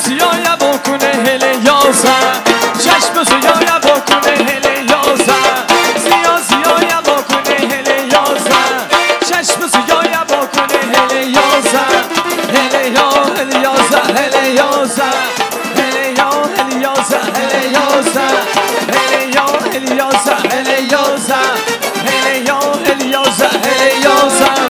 از یا یا کنه هل یا سن چشم سو یا